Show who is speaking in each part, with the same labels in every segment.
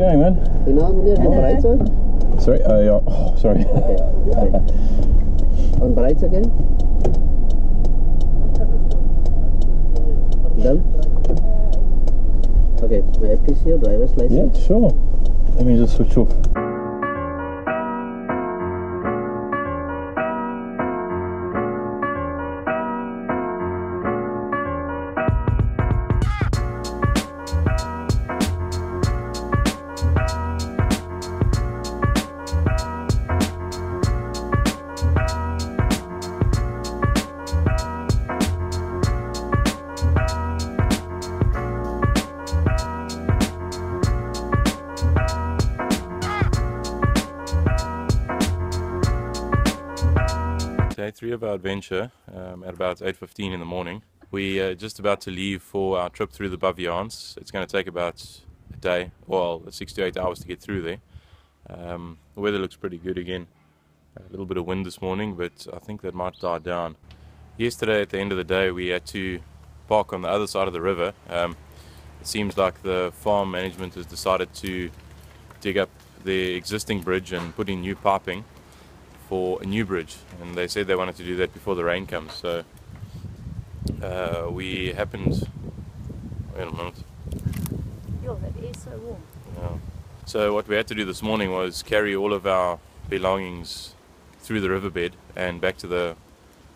Speaker 1: going, man?
Speaker 2: Goeienaand meneer, kan bereid zijn?
Speaker 1: Sorry, uh, yeah. Oh, sorry.
Speaker 2: Okay. Kan bereid zijn? Done? Okay, may I please see your driver's license?
Speaker 1: Yeah, sure. Let me just switch off. Three of our adventure um, at about 8.15 in the morning. We are just about to leave for our trip through the Baviaans. It's going to take about a day, well, six to eight hours to get through there. Um, the weather looks pretty good again. A little bit of wind this morning, but I think that might die down. Yesterday, at the end of the day, we had to park on the other side of the river. Um, it seems like the farm management has decided to dig up the existing bridge and put in new piping for a new bridge and they said they wanted to do that before the rain comes so uh, we happened wait a minute
Speaker 3: Yo, that is so warm.
Speaker 1: yeah. so what we had to do this morning was carry all of our belongings through the riverbed and back to the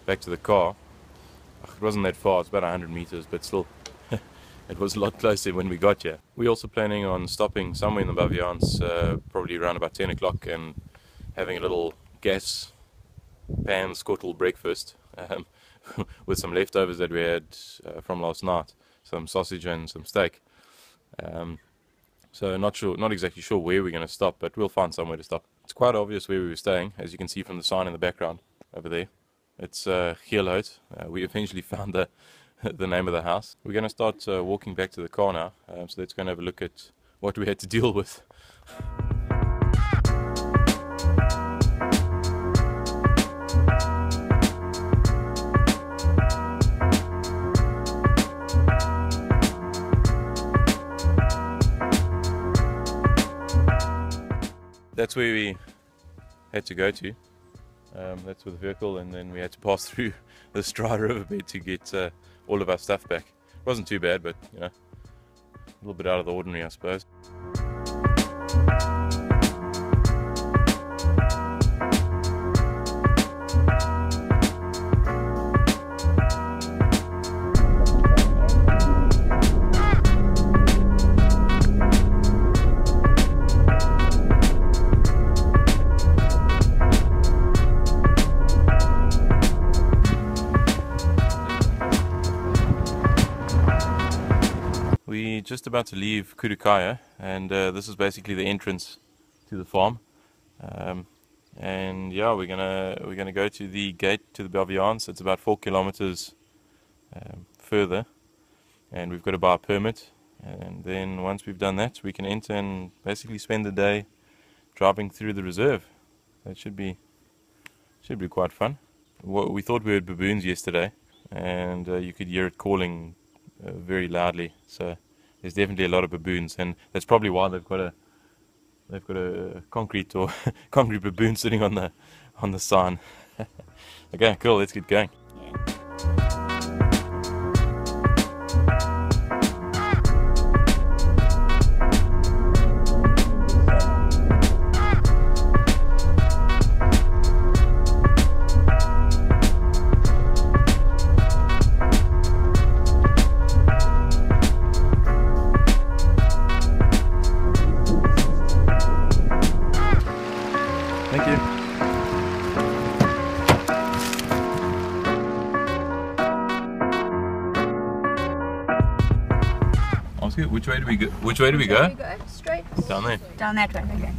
Speaker 1: back to the car it wasn't that far it's about 100 meters but still it was a lot closer when we got here we're also planning on stopping somewhere in the Baviaans uh, probably around about 10 o'clock and having a little gas pan skottel breakfast um, with some leftovers that we had uh, from last night, some sausage and some steak. Um, so not sure, not exactly sure where we're going to stop, but we'll find somewhere to stop. It's quite obvious where we were staying, as you can see from the sign in the background over there. It's uh, Geelhout. Uh, we eventually found the the name of the house. We're going to start uh, walking back to the car now, um, so let's go and have a look at what we had to deal with. That's where we had to go to. Um, that's with the vehicle, and then we had to pass through this dry riverbed to get uh, all of our stuff back. It wasn't too bad, but you know, a little bit out of the ordinary, I suppose. About to leave Kudukaya, and uh, this is basically the entrance to the farm. Um, and yeah, we're gonna we're gonna go to the gate to the Baviaans. It's about four kilometers um, further, and we've got to buy a permit. And then once we've done that, we can enter and basically spend the day driving through the reserve. That should be should be quite fun. What we thought we heard baboons yesterday, and uh, you could hear it calling uh, very loudly. So there's definitely a lot of baboons, and that's probably why they've got a they've got a concrete or concrete baboon sitting on the on the sign. okay, cool. Let's get going. Which way do we go? Which way do we go?
Speaker 3: you go. Straight.
Speaker 1: Down there.
Speaker 3: Down that way. Okay.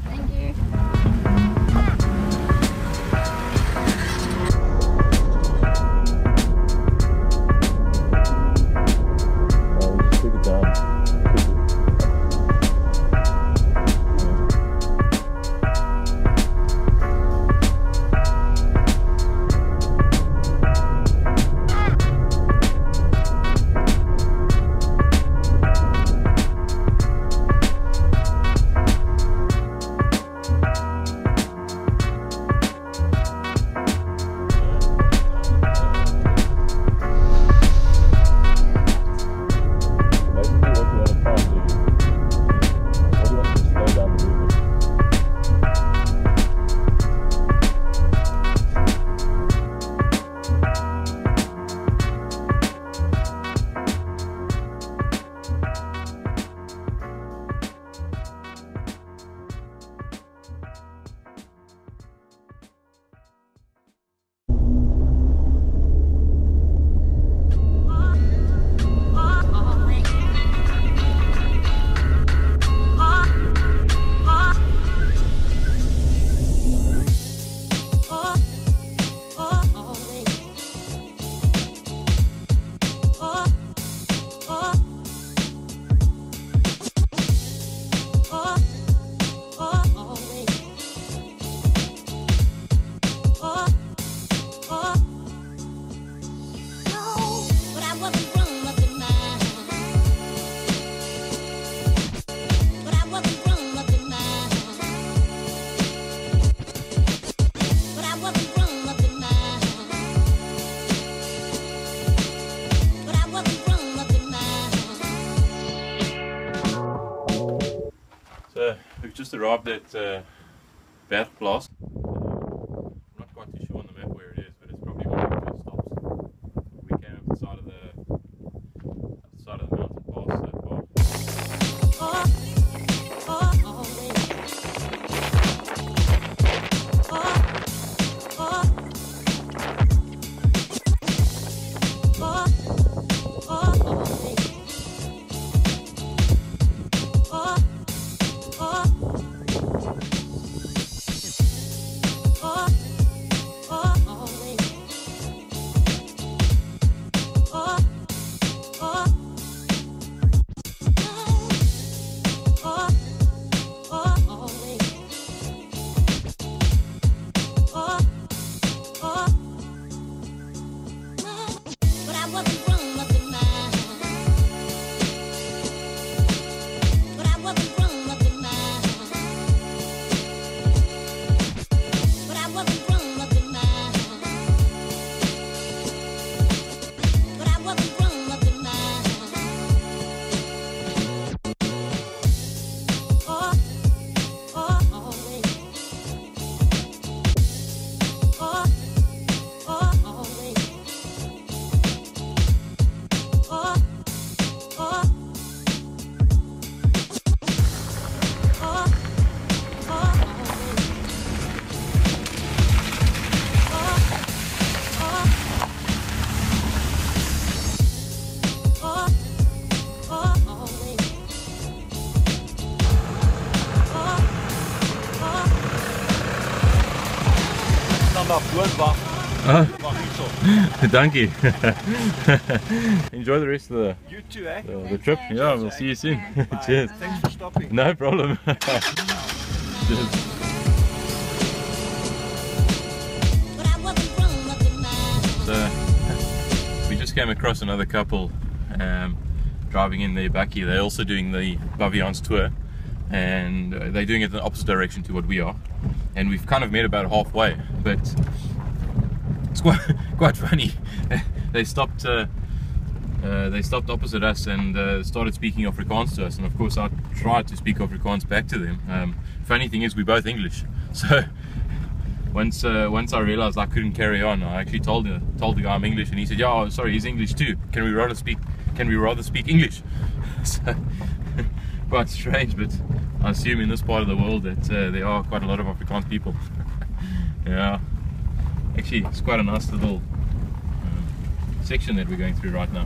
Speaker 1: Arrived at uh. I'm
Speaker 4: niet zo.
Speaker 1: Enjoy the rest of the,
Speaker 4: You too, eh?
Speaker 1: the, the trip. Yeah, we'll see you soon. Cheers.
Speaker 4: Thanks for stopping.
Speaker 1: No problem. Cheers.
Speaker 5: But I wasn't grown up in mind.
Speaker 1: So we just came across another couple um, driving in their bakkie. They're also doing the Baviaans tour, and they're doing it in the opposite direction to what we are. And we've kind of met about halfway, but it's quite quite funny. they stopped. Uh, uh, they stopped opposite us and uh, started speaking Afrikaans to us, and of course I tried to speak Afrikaans back to them. Um, funny thing is, we're both English, so once uh, once I realized I couldn't carry on, I actually told the told the guy I'm English, and he said, "Yeah, oh, sorry, he's English too. Can we rather speak? Can we rather speak English?" so, quite strange, but I assume in this part of the world that uh, there are quite a lot of Afrikaans people. yeah, actually, it's quite a nice little um, section that we're going through right now.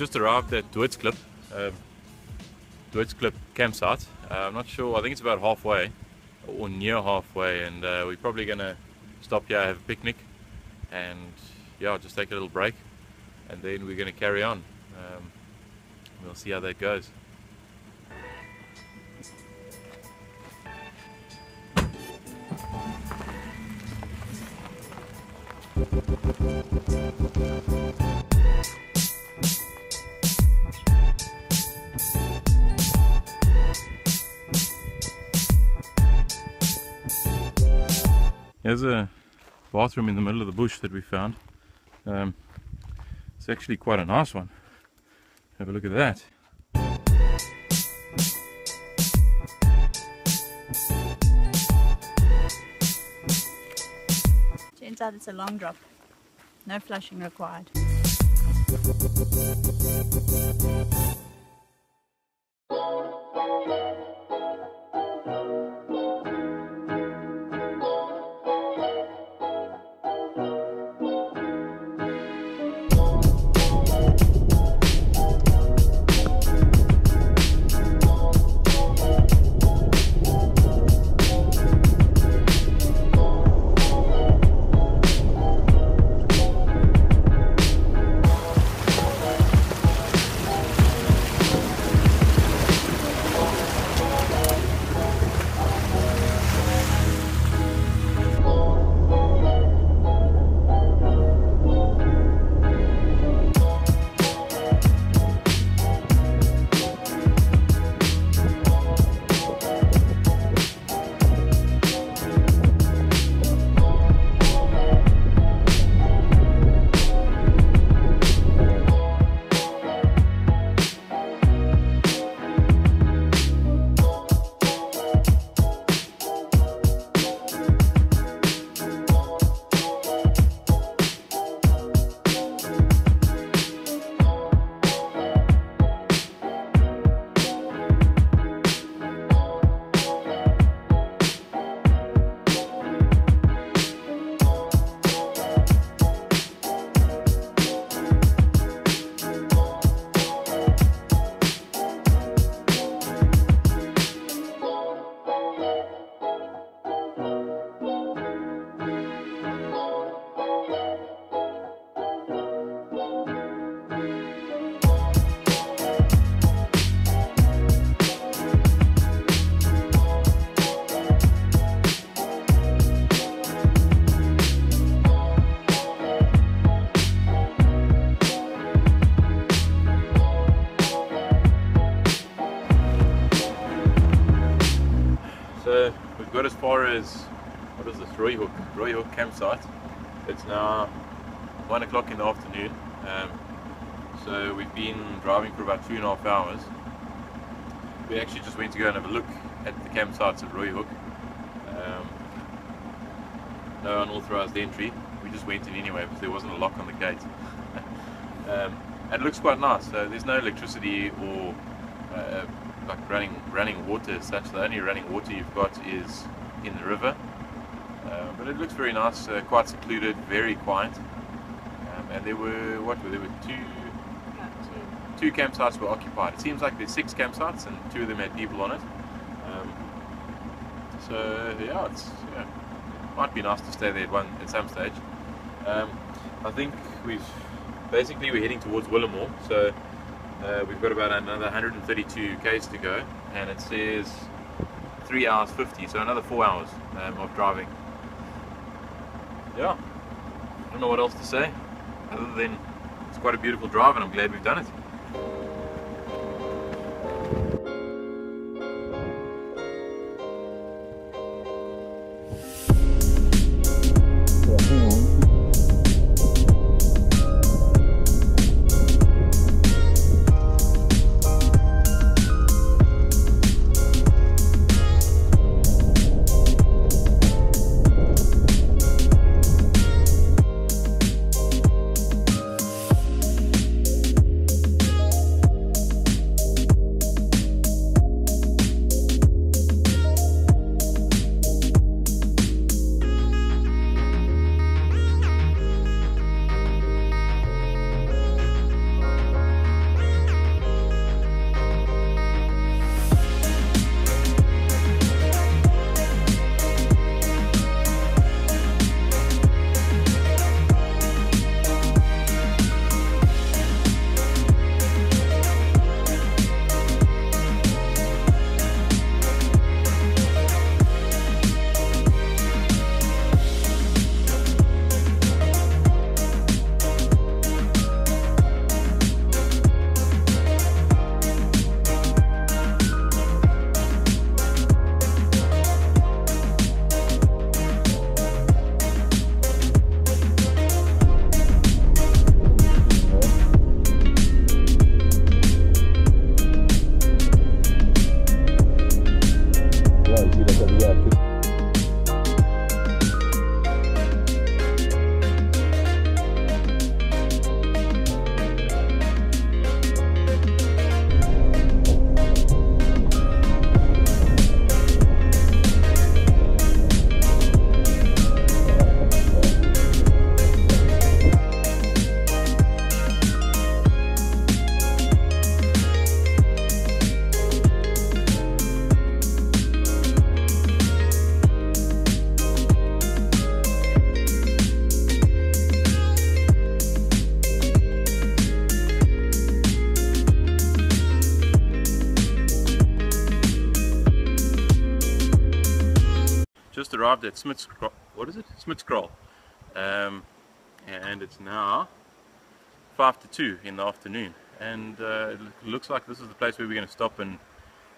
Speaker 1: Just arrived at Doodsklip, um, campsite. Uh, I'm not sure. I think it's about halfway, or near halfway, and uh, we're probably gonna stop here, have a picnic, and yeah, just take a little break, and then we're gonna carry on. Um, we'll see how that goes. There's a bathroom in the middle of the bush that we found. Um, it's actually quite a nice one. Have a look at that.
Speaker 3: Turns out it's a long drop. No flushing required.
Speaker 1: What is this Rooihoek Roy Hook campsite. It's now one o'clock in the afternoon. Um, so we've been driving for about two and a half hours. We actually just went to go and have a look at the campsites at Rooihoek. Um, no unauthorized entry. We just went in anyway because there wasn't a lock on the gate. um, and it looks quite nice. So there's no electricity or uh, like running running water as such. The only running water you've got is in the river. Uh, but it looks very nice, uh, quite secluded, very quiet. Um, and there were what were there were two two campsites were occupied. It seems like there's six campsites and two of them had people on it. Um, so yeah, it's yeah, might be nice to stay there at one at some stage. Um, I think we've basically we're heading towards Willowmore, so uh, we've got about another 132 k's to go, and it says three hours 50, so another four hours um, of driving. Yeah, I don't know what else to say other than it's quite a beautiful drive, and I'm glad we've done it. Just arrived at Smith's what is it? Smitskraal. Um, and it's now five to two in the afternoon. And uh, it looks like this is the place where we're going to stop and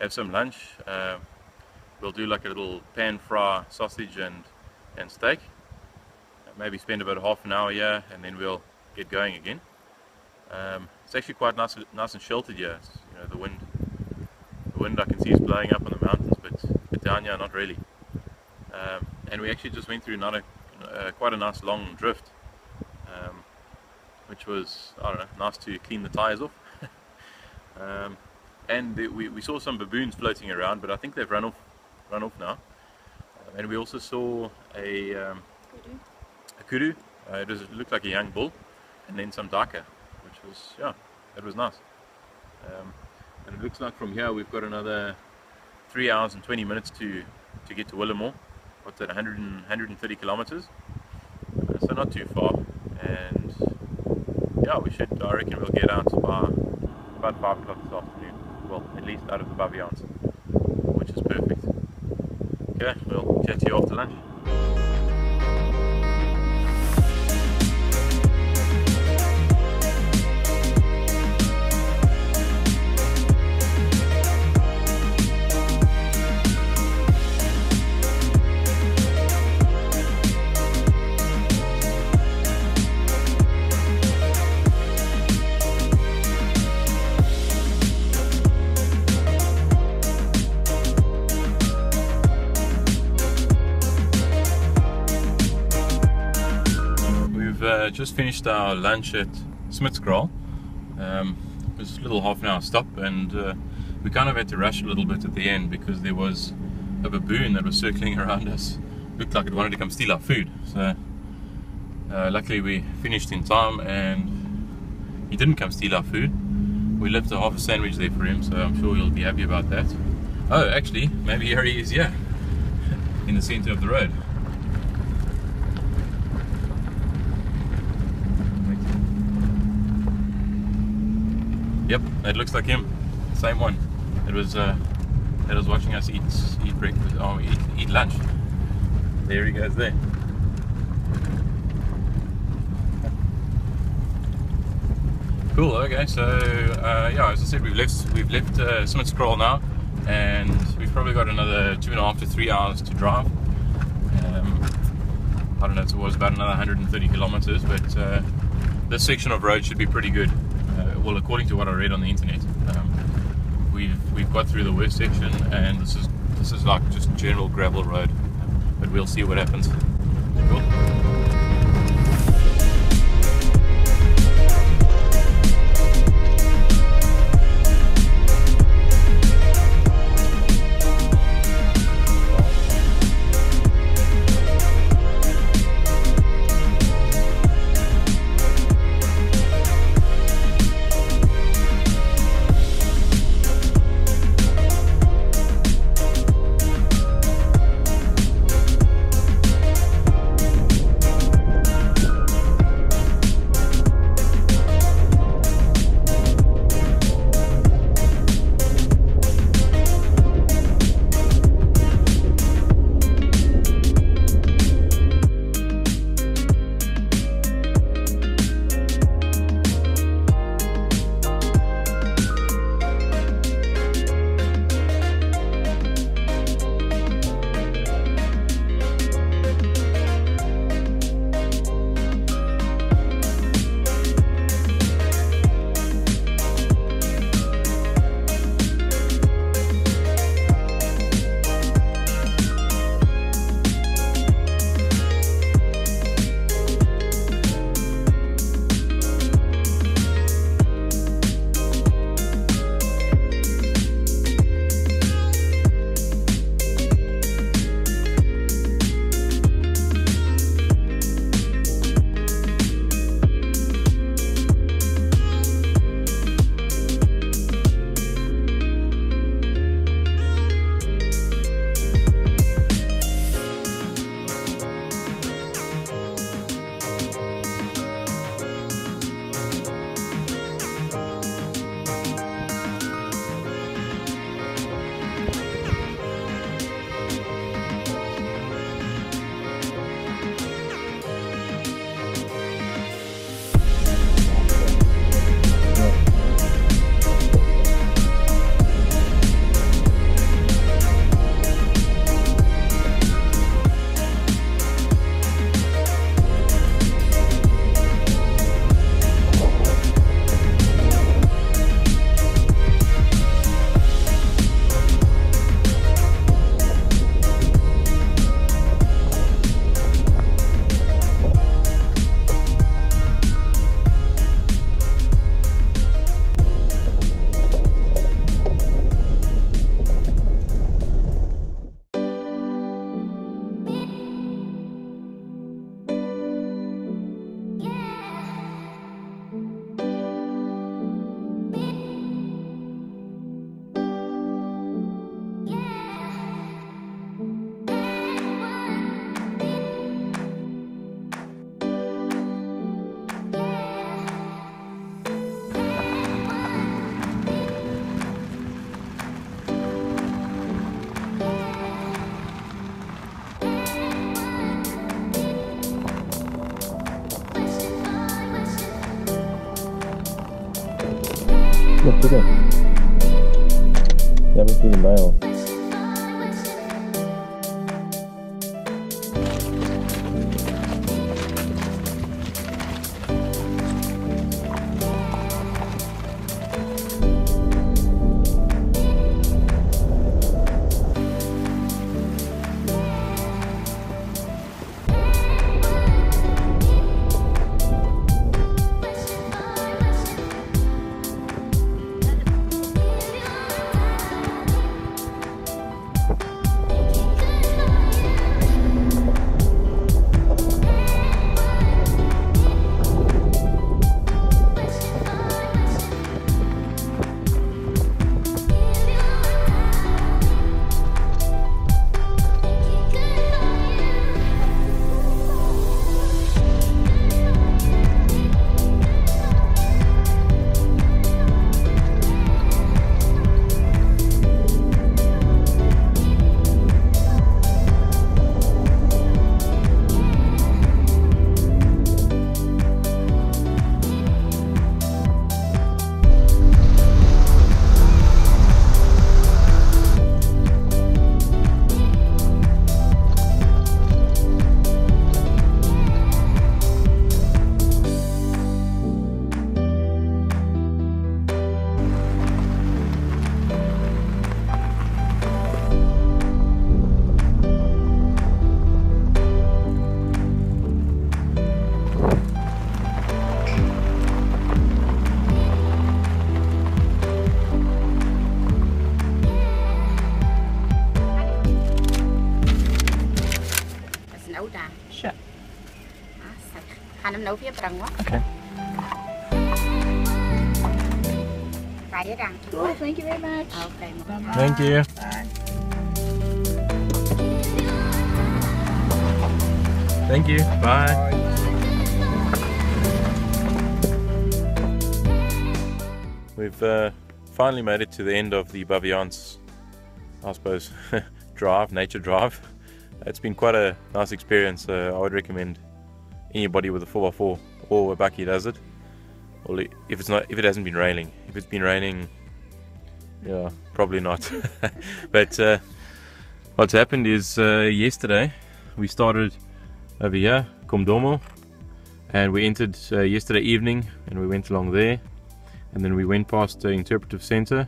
Speaker 1: have some lunch. Uh, we'll do like a little pan fry sausage and and steak. Maybe spend about half an hour here, and then we'll get going again. Um, it's actually quite nice, nice and sheltered here. It's, you know, the wind, the wind I can see is blowing up on the mountains, but, but down here not really. Um, and we actually just went through another, uh, quite a nice long drift, um, which was I don't know, nice to clean the tires off. um, and the, we, we saw some baboons floating around, but I think they've run off, run off now. Um, and we also saw a, um, a kudu. Uh, it, was, it looked like a young bull, and then some duiker, which was yeah, it was nice. Um, and it looks like from here we've got another three hours and 20 minutes to to get to Willowmore. What's that? 100 and, 130 kilometers. Uh, so not too far. And yeah, we should. I reckon we'll get out by about five o'clock this afternoon. Well, at least out of the Baviaans, which is perfect. Okay, we'll chat to you after lunch. Uh, just finished our lunch at Smitskraal. Um, it was a little half an hour stop, and uh, we kind of had to rush a little bit at the end because there was a baboon that was circling around us. Looked like it wanted to come steal our food. So uh, luckily we finished in time, and he didn't come steal our food. We left a half a sandwich there for him, so I'm sure he'll be happy about that. Oh, actually, maybe here he is. Yeah, in the center of the road. Yep, it looks like him. Same one. It was uh, that was watching us eat eat breakfast. Oh, eat, eat lunch. There he goes there. Cool. Okay, so uh, yeah, as I said, we've left we've left uh, Smitskraal now, and we've probably got another two and a half to three hours to drive. Um, I don't know, it was about another 130 kilometers, but uh, this section of road should be pretty good. Well, according to what I read on the internet, um, we've we've got through the worst section, and this is this is like just general gravel road. But we'll see what happens.
Speaker 2: 16 miles. Seen the male.
Speaker 6: Gaan hem nou vir jou bring hoor.
Speaker 7: Okay.
Speaker 6: Baie dankie.
Speaker 3: Oh, thank you very much.
Speaker 6: Okay.
Speaker 7: Thank you. Bye. Thank you. Bye.
Speaker 1: We've uh, finally made it to the end of the Baviaans, I suppose, drive, nature drive. It's been quite a nice experience. Uh, I would recommend anybody with a 4x4 or a bakkie does it. Well, if it's not, if it hasn't been raining, if it's been raining, yeah, probably not. but uh, what's happened is uh, yesterday we started over here, Komdomo, and we entered uh, yesterday evening and we went along there and then we went past the interpretive center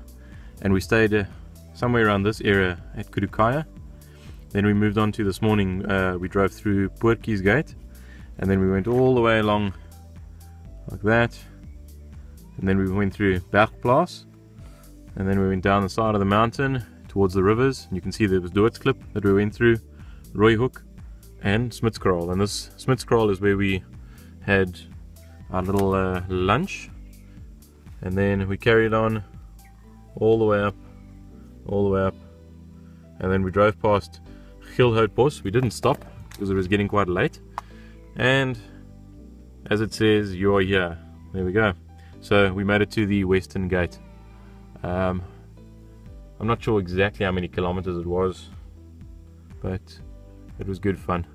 Speaker 1: and we stayed uh, somewhere around this area at Kudukaya. Then we moved on to this morning, uh, we drove through Poortjies Gate and then we went all the way along like that. And then we went through Bergplaas and then we went down the side of the mountain towards the rivers. And you can see there was Doodsklip that we went through, Rooihoek and Smitskraal and this Smitskraal is where we had our little uh, lunch. And then we carried on all the way up all the way up. And then we drove past Geelhoutbos we didn't stop because it was getting quite late and as it says you're here. There we go. So we made it to the western gate. Um, I'm not sure exactly how many kilometers it was but it was good fun